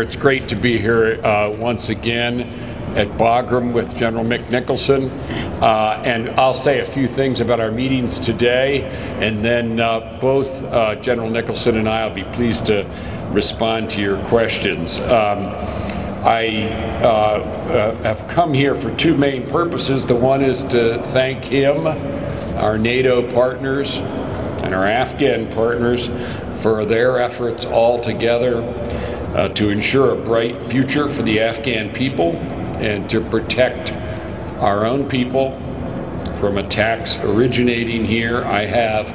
It's great to be here uh, once again at Bagram with General Mick Nicholson. Uh, and I'll say a few things about our meetings today, and then uh, both uh, General Nicholson and I will be pleased to respond to your questions. Um, I uh, uh, have come here for two main purposes. The one is to thank him, our NATO partners, and our Afghan partners for their efforts all together uh, to ensure a bright future for the Afghan people and to protect our own people from attacks originating here. I have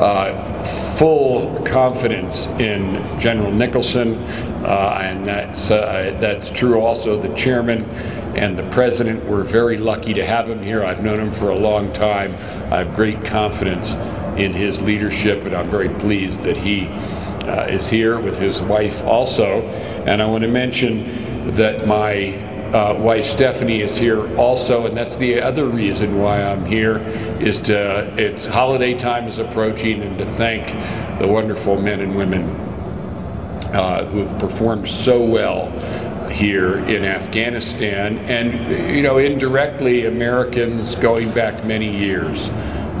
uh, full confidence in General Nicholson, uh, and that's, uh, that's true also the chairman and the president. We're very lucky to have him here. I've known him for a long time. I have great confidence in his leadership, and I'm very pleased that he uh, is here with his wife also. And I want to mention that my uh, wife Stephanie is here also, and that's the other reason why I'm here, is to, it's holiday time is approaching, and to thank the wonderful men and women uh, who have performed so well here in Afghanistan, and, you know, indirectly Americans going back many years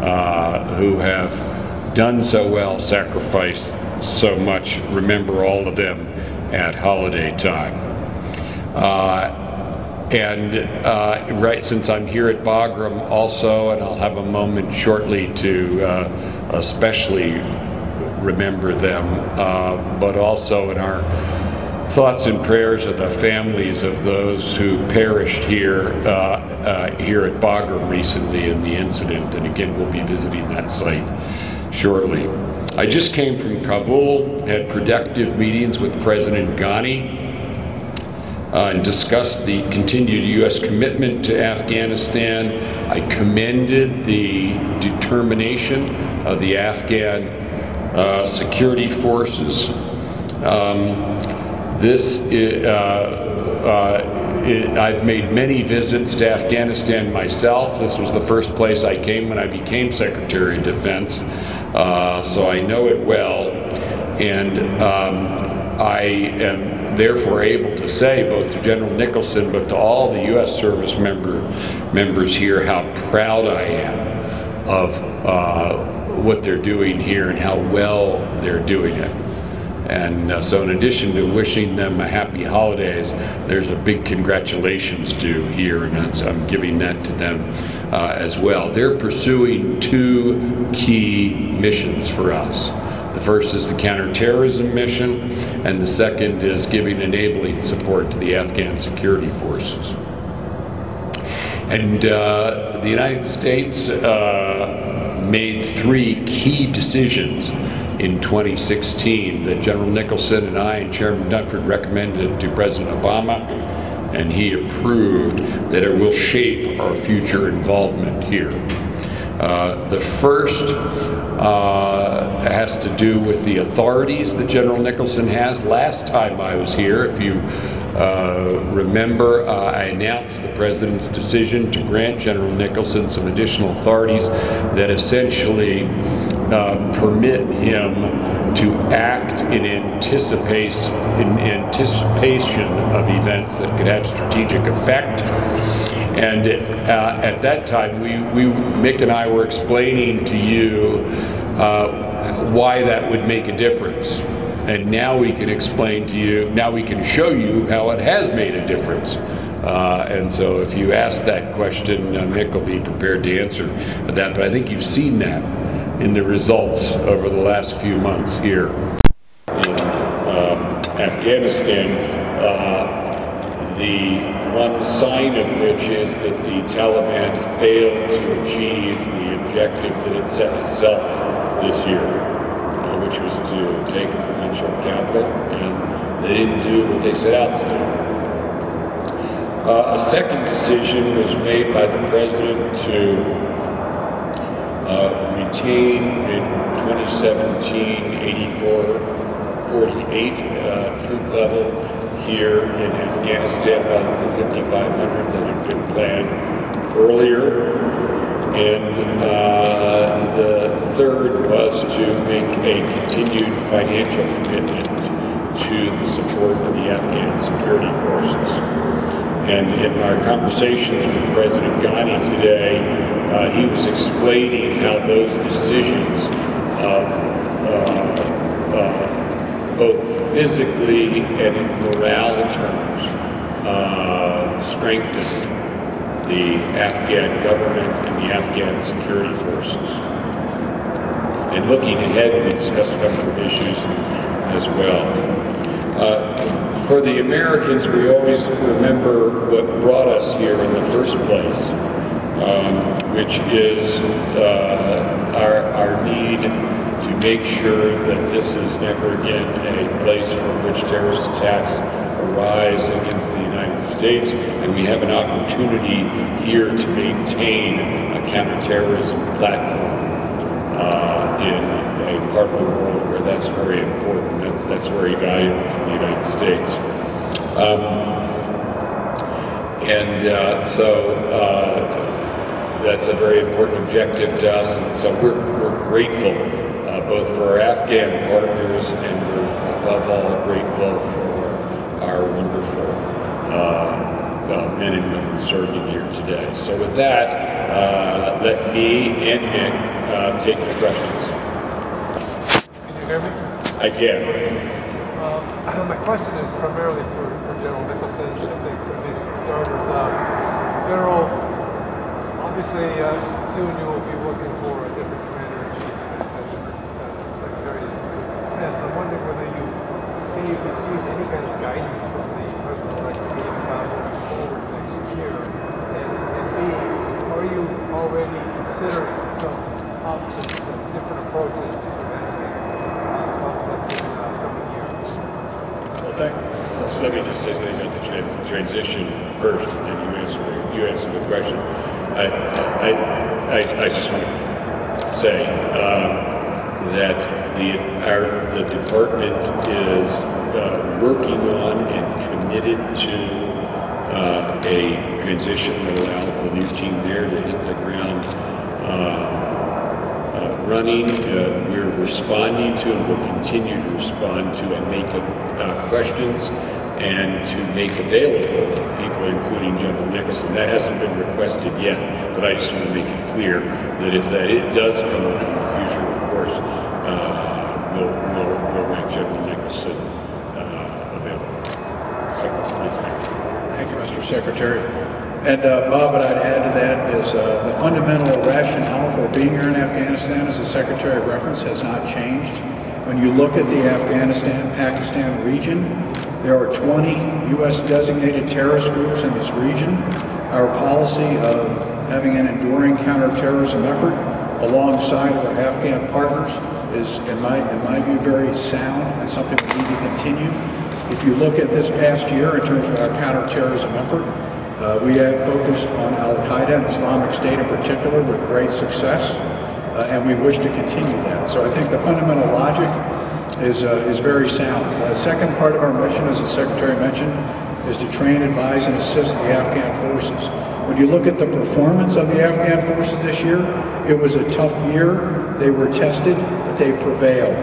uh, who have done so well, sacrificed so much. Remember all of them at holiday time. Uh, and uh, right, since I'm here at Bagram also, and I'll have a moment shortly to uh, especially remember them, uh, but also in our thoughts and prayers of the families of those who perished here uh, uh, here at Bagram recently in the incident. And again, we'll be visiting that site shortly. I just came from Kabul, had productive meetings with President Ghani, uh, and discussed the continued U.S. commitment to Afghanistan. I commended the determination of the Afghan uh, security forces. Um, this, uh, uh, it, I've made many visits to Afghanistan myself. This was the first place I came when I became Secretary of Defense, uh, so I know it well. And um, I am therefore able to say, both to General Nicholson, but to all the U.S. service member, members here, how proud I am of uh, what they're doing here and how well they're doing it. And uh, so in addition to wishing them a happy holidays, there's a big congratulations due here, and I'm giving that to them uh, as well. They're pursuing two key missions for us. The first is the counterterrorism mission, and the second is giving enabling support to the Afghan security forces. And uh, the United States uh, made three key decisions in 2016 that General Nicholson and I and Chairman Dunford recommended to President Obama, and he approved that it will shape our future involvement here. Uh, the first uh, has to do with the authorities that General Nicholson has. Last time I was here, if you uh, remember, uh, I announced the President's decision to grant General Nicholson some additional authorities that essentially uh, permit him to act in, anticipation, in anticipation of events that could have strategic effect and uh, at that time, we, we, Mick and I were explaining to you uh, why that would make a difference. And now we can explain to you, now we can show you how it has made a difference. Uh, and so if you ask that question, uh, Mick will be prepared to answer that. But I think you've seen that in the results over the last few months here in um, Afghanistan. Uh, the one sign of which is that the Taliban failed to achieve the objective that it set itself this year, uh, which was to take a provincial capital, and they didn't do what they set out to do. Uh, a second decision was made by the president to uh, retain in 2017 84 48 uh, troop level here in Afghanistan, uh, the 5,500 that had been planned earlier. And uh, the third was to make a continued financial commitment to the support of the Afghan security forces. And in our conversations with President Ghani today, uh, he was explaining how those decisions, uh, uh, uh, both physically and in morale terms, uh, strengthen the Afghan government and the Afghan security forces. And looking ahead, we discussed a number of issues as well. For the Americans, we always remember what brought us here in the first place, um, which is uh, our, our need to make sure that this is never again a place from which terrorist attacks arise against the United States, and we have an opportunity here to maintain a counterterrorism platform uh, in a part of the world where that's very important. That's that's very valuable for the United States. Um, and uh, so uh, that's a very important objective to us. And so we're, we're grateful uh, both for our Afghan partners and we're above all grateful for our wonderful uh, uh, men and women serving here today. So with that, uh, let me and Mick uh, take your questions. Can you hear me? I can. Um, my question is primarily for, for General Nicholson. I think at least for starters, uh, General, obviously uh, soon you will be looking for a different commander in chief and a different uh, secretary of defense. I'm wondering whether you have received any kind of guidance from the president-elect's team about moving forward next year, and, and B, are you already considering some options, some different approaches to handling uh, the conflict in the coming year? Well, thank so Let me just say something about the trans- transition first, and then you answer you answer the question. I, I, I, I just want to say um, that the our the department is uh, working on and committed to uh, a transition that allows the new team there to hit the ground uh, uh, running. Uh, we're responding to and will continue to respond to and make uh, questions and to make available people, including General Nicholson. That hasn't been requested yet, but I just want to make it clear that if that it does come up in the future, of course, uh, we'll, we'll, we'll make General Nicholson uh, available. Mike. Thank you, Mr. Secretary. And uh, Bob, what I'd add to that is uh, the fundamental rationale for being here in Afghanistan, as the Secretary referenced, has not changed. When you look at the Afghanistan-Pakistan region, there are 20 U.S. designated terrorist groups in this region. Our policy of having an enduring counterterrorism effort alongside our Afghan partners is, in my, in my view, very sound and something we need to continue. If you look at this past year in terms of our counterterrorism effort, uh, we have focused on Al-Qaeda and Islamic State in particular with great success, uh, and we wish to continue that. So I think the fundamental logic is, uh, is very sound. The second part of our mission, as the Secretary mentioned, is to train, advise, and assist the Afghan forces. When you look at the performance of the Afghan forces this year, it was a tough year. They were tested, but they prevailed.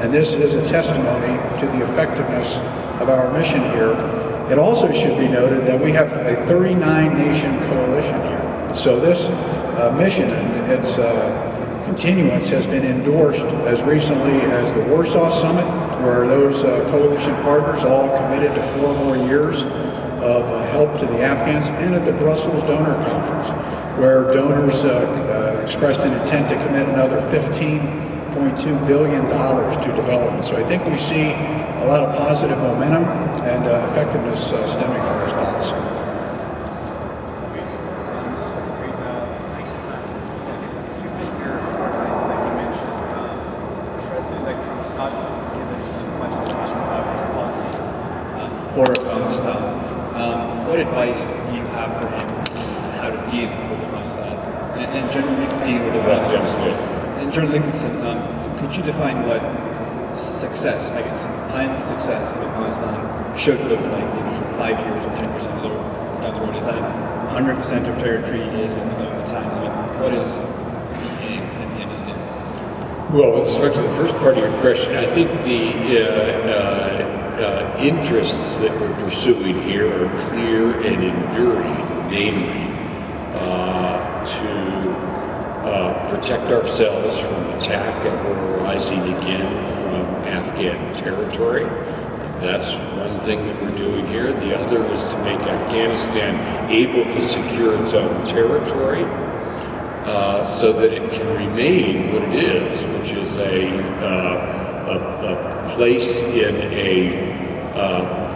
And this is a testimony to the effectiveness of our mission here. It also should be noted that we have a 39-nation coalition here. So this uh, mission and its uh, continuance has been endorsed as recently as the Warsaw Summit, where those uh, coalition partners all committed to four more years of uh, help to the Afghans, and at the Brussels Donor Conference, where donors uh, uh, expressed an intent to commit another 15.2 billion dollars to development. So I think we see a lot of positive momentum and uh, effectiveness uh, stemming from this policy. Secretary, uh, nice and fast. You've been here for a time, like you mentioned. uh, President-elect Trump's not given too much information about his policies uh, for Afghanistan. Um, What advice do you have for him on how to deal with Afghanistan? And and General Nick- deal with Afghanistan? Afghanistan. And General Nicholson, um, could you define what success, I guess, planned success in Afghanistan should look like maybe five years or ten years down the road? Is that 100% of territory is in the time limit? What is the aim at the end of the day? Well, with respect to the first part of your question, I think the uh, uh, uh, interests that we're pursuing here are clear and enduring, namely uh, to uh, protect ourselves from attack ever arising again from Afghan territory. That's one thing that we're doing here. The other is to make Afghanistan able to secure its own territory uh, so that it can remain what it is, which is a, uh, a, a place in a, uh,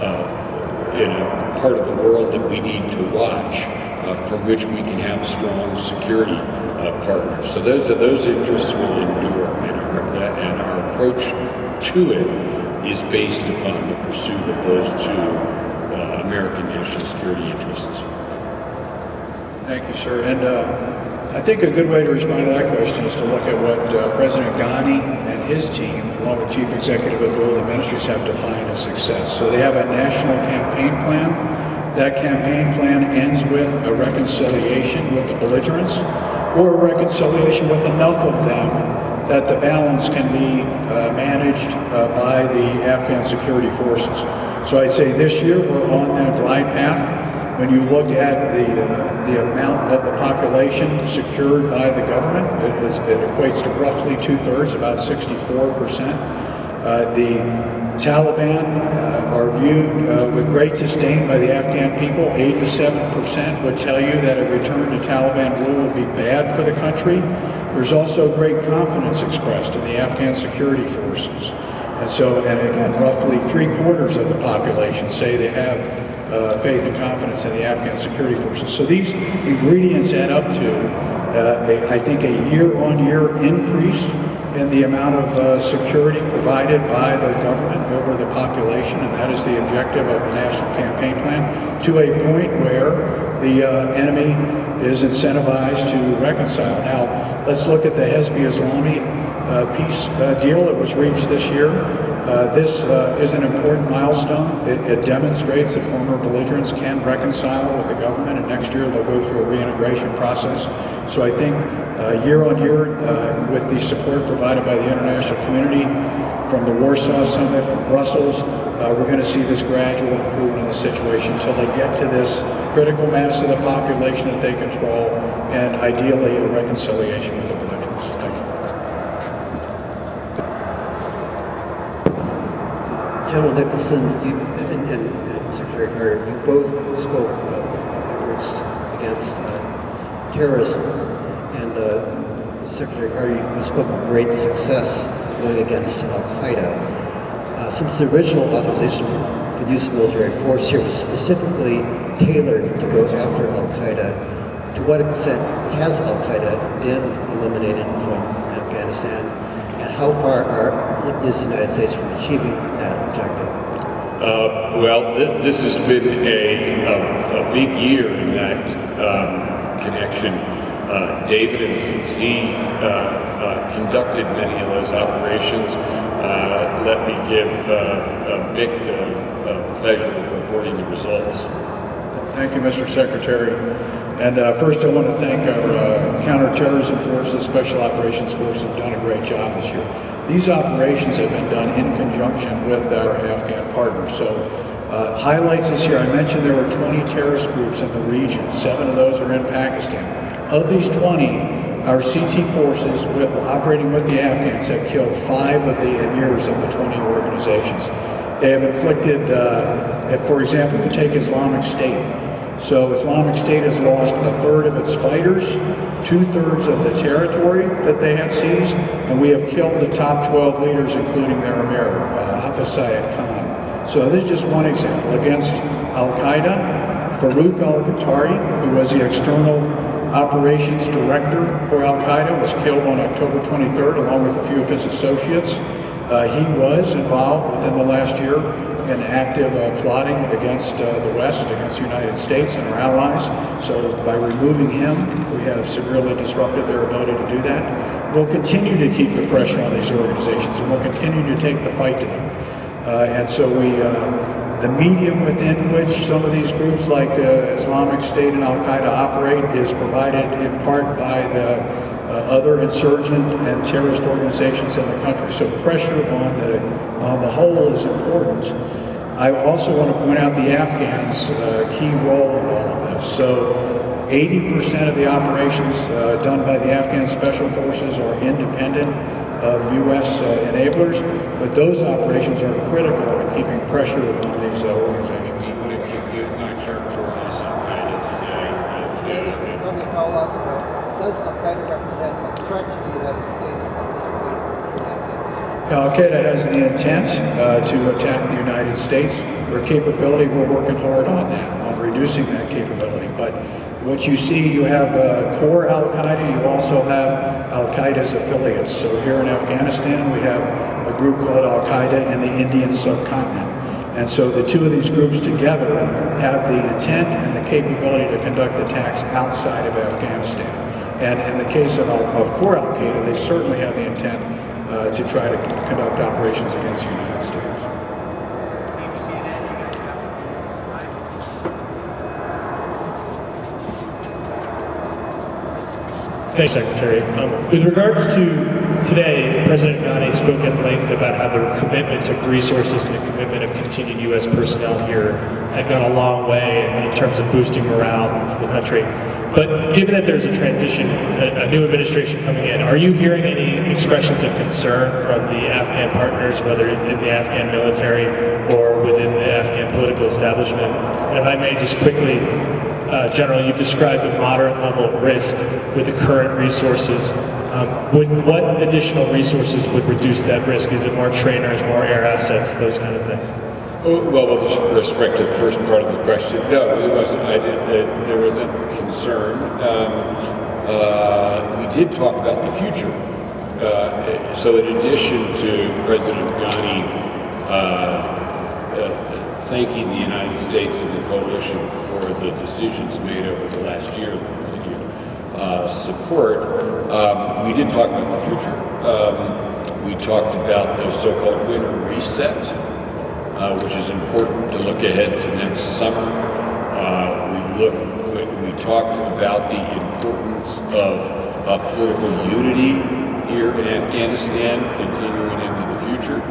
uh, in a part of the world that we need to watch, uh, from which we can have strong security uh, partners. So those, are those interests will endure, and our, and our approach to it is based upon the pursuit of those two uh, American national security interests. Thank you, sir. And uh, I think a good way to respond to that question is to look at what uh, President Ghani and his team, along with Chief Executive Abdul, the ministries have defined as success. So they have a national campaign plan. That campaign plan ends with a reconciliation with the belligerents or a reconciliation with enough of them that the balance can be uh, managed uh, by the Afghan security forces. So I'd say this year we're on that glide path. When you look at the, uh, the amount of the population secured by the government, it, is, it equates to roughly two-thirds, about 64%. Uh, the Taliban uh, are viewed uh, with great disdain by the Afghan people. 87% would tell you that a return to Taliban rule would be bad for the country. There's also great confidence expressed in the Afghan security forces. And so, and again, roughly three quarters of the population say they have uh, faith and confidence in the Afghan security forces. So these ingredients add up to, uh, a, I think, a year-on-year increase in the amount of uh, security provided by the government over the population, and that is the objective of the National Campaign Plan, to a point where the uh, enemy is incentivized to reconcile. Now, let's look at the Hezbi Islami uh, peace uh, deal that was reached this year. Uh, this uh, is an important milestone. It, it, demonstrates that former belligerents can reconcile with the government, and next year they'll go through a reintegration process. So I think uh, year on year, uh, with the support provided by the international community, from the Warsaw Summit, from Brussels, uh, we're going to see this gradual improvement in the situation until they get to this critical mass of the population that they control, and ideally a reconciliation with the belligerents. Thank you. General Nicholson, you and, and, and, Secretary Carter, you both spoke of efforts against uh, terrorism, and uh, Secretary Carter, you, you, spoke of great success going against Al Qaeda. Uh, since the original authorization for the use of military force here was specifically tailored to go after Al Qaeda, to what extent has Al Qaeda been eliminated from Afghanistan? And how far are, is the United States from achieving that objective? Uh, well, this, this, has been a, a, a, big year in that um, connection. Uh, David, and since he uh, uh conducted many of those operations, uh, let me give uh, Mick a pleasure of reporting the results. Thank you, Mr. Secretary. And uh, first I want to thank our uh, counterterrorism forces, special operations forces have done a great job this year. These operations have been done in conjunction with our Afghan partners. So uh, highlights this year, I mentioned there were 20 terrorist groups in the region. Seven of those are in Pakistan. Of these 20, our CT forces with, operating with the Afghans have killed five of the emirs of the 20 organizations. They have inflicted, uh, if, for example, you take Islamic State, so Islamic State has lost a third of its fighters, two-thirds of the territory that they had seized, and we have killed the top 12 leaders, including their emir, uh, Hafiz Sayed Khan. So this is just one example. Against Al-Qaeda, Farouk al-Qatari, who was the external operations director for Al-Qaeda, was killed on October 23rd, along with a few of his associates. Uh, he was involved within the last year in active uh, plotting against uh, the West, against the United States and our allies. So by removing him, we have severely disrupted their ability to do that. We'll continue to keep the pressure on these organizations and we'll continue to take the fight to them. Uh, and so we, uh, the medium within which some of these groups like uh, Islamic State and Al-Qaeda operate is provided in part by the other insurgent and terrorist organizations in the country. So pressure on the on the whole is important. I also want to point out the Afghans' uh, key role in all of this. So 80% of the operations uh, done by the Afghan Special Forces are independent of U.S. Uh, enablers, but those operations are critical in keeping pressure on these uh, organizations. What if you could uh, characterize Al Qaeda today? If- Let me follow up. Uh, Does Al Qaeda represent a threat to the United States at this point in Afghanistan? Al Qaeda has the intent uh, to attack the United States. Their capability, we're working hard on that, on reducing that capability. But what you see, you have uh, core Al Qaeda, you also have Al Qaeda's affiliates. So here in Afghanistan, we have a group called Al Qaeda in the Indian subcontinent. And so the two of these groups together have the intent and the capability to conduct attacks outside of Afghanistan. And in the case of, of core Al Qaeda, they certainly have the intent uh, to try to conduct operations against the United States. Thanks, Secretary. Um, with regards to today, President Ghani spoke at length about how the commitment to resources and the commitment of continued U.S. personnel here had gone a long way in terms of boosting morale of the country. But given that there's a transition, a, a new administration coming in, are you hearing any expressions of concern from the Afghan partners, whether in the Afghan military or within the Afghan political establishment? And if I may just quickly uh, General, you've described a moderate level of risk with the current resources. Um, would, what additional resources would reduce that risk? Is it more trainers, more air assets, those kind of things? Oh, Well, with respect to the first part of the question, no, it wasn't, I did, uh, there wasn't concern. Um, uh, we did talk about the future. Uh, so in addition to President Ghani uh, uh, thanking the United States and the coalition for the decisions made over the last year continued uh, support, um, we did talk about the future. Um, we talked about the so-called winter reset uh, which is important to look ahead to next summer. Uh, we look, we, talked about the importance of uh, political unity here in Afghanistan continuing into the future.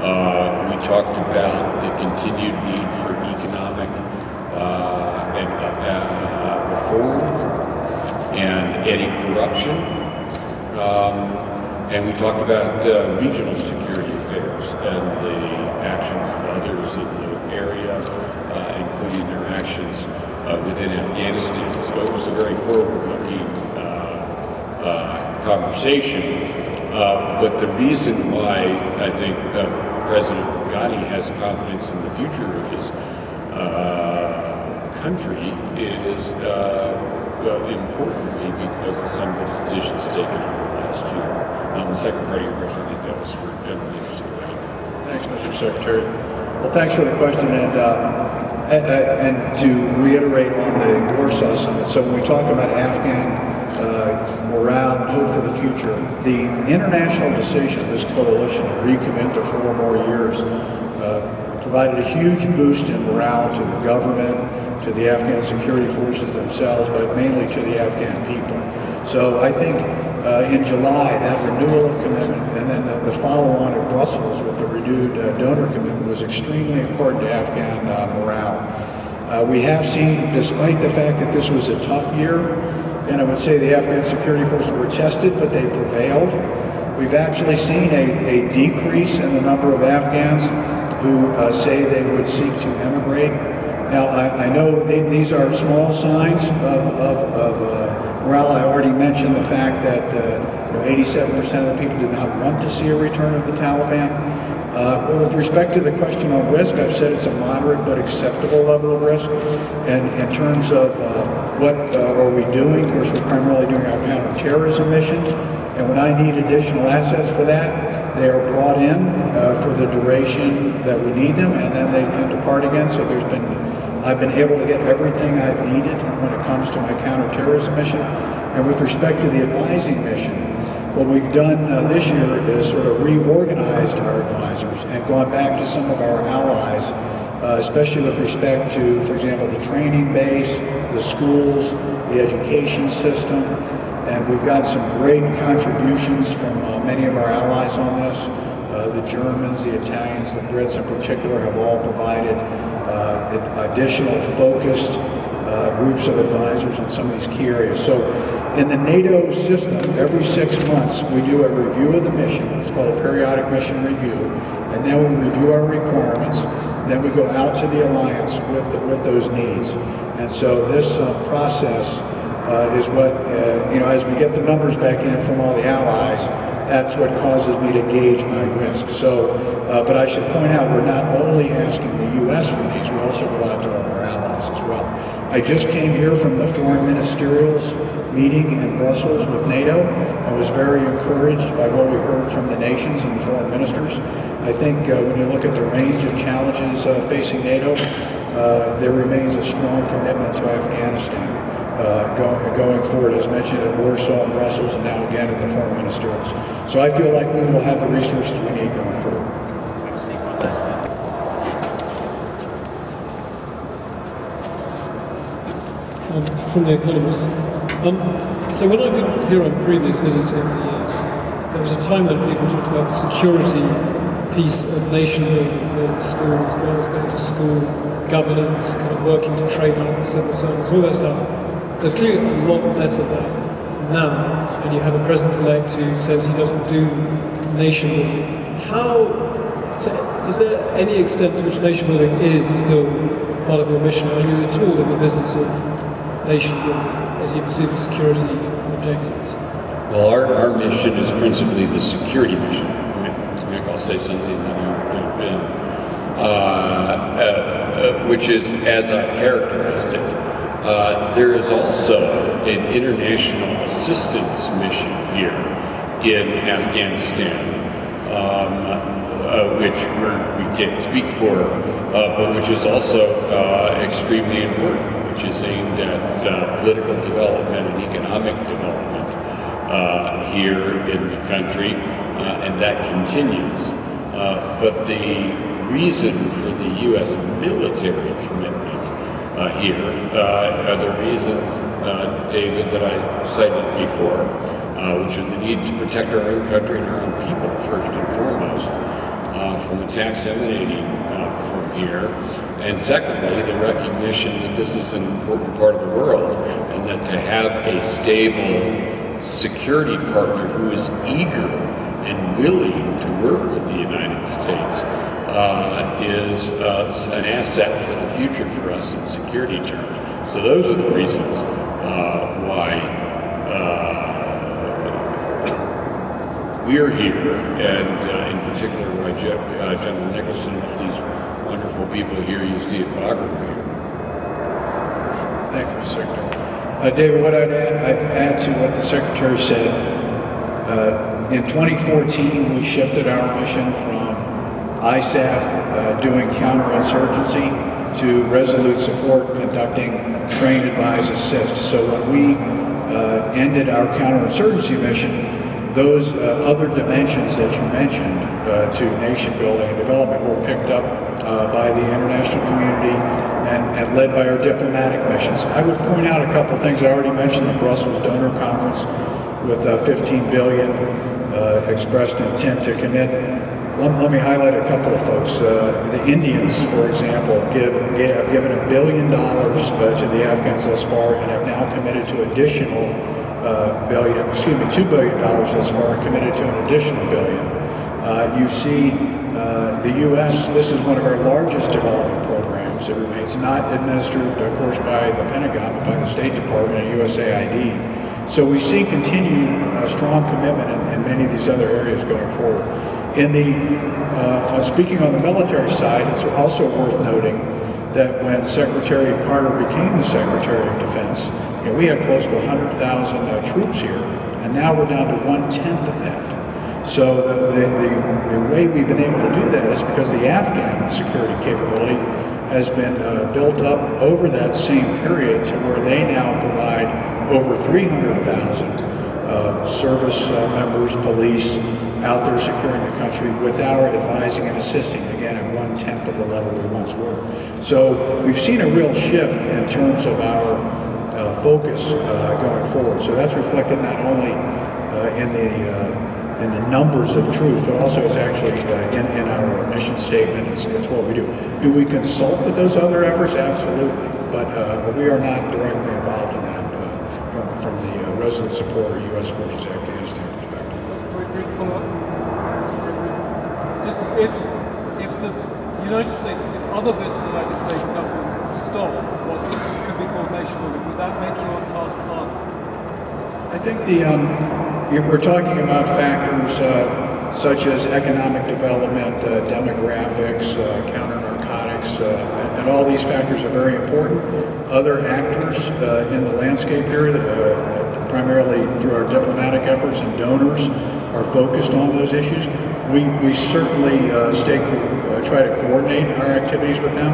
Uh, we talked about the continued need for economic uh, and uh, reform and any corruption. Um, and we talked about regional security affairs and the actions of others in the area, uh, including their actions within Afghanistan. So it was a very forward-looking uh, uh, conversation. Uh, but the reason why I think uh, President Ghani has confidence in the future of his uh, country is well, importantly because of some of the decisions taken over the last year. Now, the second part of your question, I think that was for general. Thanks, Mr. Secretary. Well, thanks for the question, and, uh, a- a- and to reiterate on the Warsaw Summit, so when we talk about Afghan uh, morale and hope for the future, the international decision of this coalition to recommit to four more years uh, provided a huge boost in morale to the government, to the Afghan security forces themselves, but mainly to the Afghan people. So I think uh, in July, that renewal of commitment, and then the, the follow-on at Brussels with the renewed uh, donor commitment was extremely important to Afghan uh, morale. Uh, we have seen, despite the fact that this was a tough year, and I would say the Afghan security forces were tested, but they prevailed. We've actually seen a, a decrease in the number of Afghans who uh, say they would seek to emigrate. Now, I, I know they, these are small signs of, of, of uh, morale. I already mentioned the fact that uh, you know, 87% of the people do not want to see a return of the Taliban. Uh, with respect to the question on risk, I've said it's a moderate but acceptable level of risk. And in terms of uh, what uh, are we doing, of course, we're primarily doing our counterterrorism mission. And when I need additional assets for that, they are brought in uh, for the duration that we need them, and then they can depart again. So there's been, I've been able to get everything I've needed when it comes to my counterterrorism mission. And with respect to the advising mission, what we've done uh, this year is sort of reorganized our advisors and gone back to some of our allies, uh, especially with respect to, for example, the training base, the schools, the education system, and we've got some great contributions from uh, many of our allies on this. Uh, the Germans, the Italians, the Brits in particular have all provided additional focused uh, groups of advisors in some of these key areas. So in the NATO system, every six months, we do a review of the mission. It's called a periodic mission review. And then we review our requirements. Then we go out to the alliance with, the, with those needs. And so this uh, process uh, is what, uh, you know, as we get the numbers back in from all the allies, that's what causes me to gauge my risk. So, uh, but I should point out, we're not only asking the U.S. for these, we also go out to all of our allies as well. I just came here from the foreign ministerials meeting in Brussels with NATO. I was very encouraged by what we heard from the nations and the foreign ministers. I think uh, when you look at the range of challenges uh, facing NATO, uh, there remains a strong commitment to Afghanistan uh, going, forward, as mentioned at Warsaw, and Brussels, and now again at the foreign ministerials. So I feel like we will have the resources we need going forward. Um, from The Economist. Um, so when I've been here on previous visits over the years, there was a time when people talked about the security piece of nation building, schools, girls going to school, governance, kind of working to train up civil servants, all that stuff. There's clearly a lot less of that now, and you have a president-elect who says he doesn't do nation building. How, is there any extent to which nation building is still part of your mission? Are you at all in the business of nation building as you pursue the security objectives? Well, our, our mission is principally the security mission. I'll say something that you jump in, uh, uh, uh, which is as I've characterized it. Uh, there is also an international assistance mission here in Afghanistan, um, uh, which we can't speak for, uh, but which is also uh, extremely important, which is aimed at uh, political development and economic development here in the country, and that continues. but the reason for the U.S. military uh, here uh, are the reasons, uh, David, that I cited before, uh, which are the need to protect our own country and our own people, first and foremost, from attacks emanating from here. And secondly, the recognition that this is an important part of the world and that to have a stable security partner who is eager and willing to work with the United States uh, is uh, an asset for the future for us in security terms. So those are the reasons uh, why uh, we're here, and uh, in particular why uh, General Nicholson and all these wonderful people here you see at here. Thank you, Secretary. David, what I'd add, I'd add, to what the Secretary said, in 2014 we shifted our mission from ISAF uh, doing counterinsurgency to Resolute Support conducting train, advise, assist. So when we uh, ended our counterinsurgency mission, those uh, other dimensions that you mentioned uh, to nation building and development were picked up uh, by the international community and, and, led by our diplomatic missions. I would point out a couple of things. I already mentioned the Brussels Donor Conference with uh, 15 billion expressed intent to commit let, let, me highlight a couple of folks. Uh, the Indians, for example, give, have given a billion dollars uh, to the Afghans thus far and have now committed to additional uh, billion, excuse me, two billion dollars thus far and committed to an additional billion. Uh, you see uh, the U.S., this is one of our largest development programs. It remains not administered, of course, by the Pentagon, but by the State Department and USAID. So we see continued uh, strong commitment in, in many of these other areas going forward. In the, uh, speaking on the military side, it's also worth noting that when Secretary Carter became the Secretary of Defense, you know, we had close to 100,000 uh, troops here, and now we're down to one-tenth of that. So the, the, the, the, way we've been able to do that is because the Afghan security capability has been uh, built up over that same period to where they now provide over 300,000 uh, service uh, members, police, out there securing the country with our advising and assisting, again, at one-tenth of the level we once were. So we've seen a real shift in terms of our uh, focus uh, going forward. So that's reflected not only uh, in the uh, in the numbers of troops, but also it's actually uh, in, in our mission statement. It's, it's what we do. Do we consult with those other efforts? Absolutely. But uh, we are not directly involved in that from, from the Resolute Support or U.S. Forces Afghanistan perspective. Just a quick, quick follow-up. It's just if, if the United States, if other bits of the United States government stop what could be called nation building, would that make your task harder? I think the, um, we're talking about factors uh, such as economic development, uh, demographics, uh, counter narcotics, uh, and all these factors are very important. Other actors uh, in the landscape here, uh, primarily through our diplomatic efforts and donors, are focused on those issues. We, we certainly uh, stay, uh, try to coordinate our activities with them,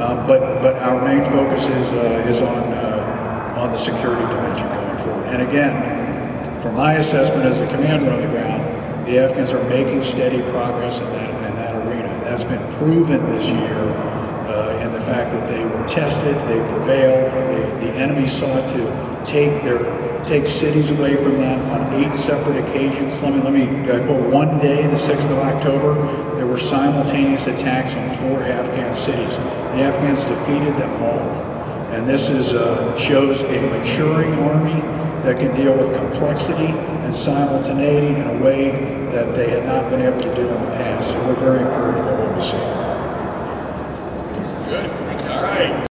uh, but, but our main focus is, uh, is on, uh, on the security dimension going forward. And again, from my assessment as a commander on the ground, the Afghans are making steady progress in that, in that arena. And that's been proven this year uh, in the fact that they were tested, they prevailed, the, the enemy sought to take their take cities away from them on eight separate occasions. Let me let me uh, go one day, the 6th of October, there were simultaneous attacks on four Afghan cities. The Afghans defeated them all. And this is, uh, shows a maturing army that can deal with complexity and simultaneity in a way that they had not been able to do in the past. So we're very encouraged by what we see.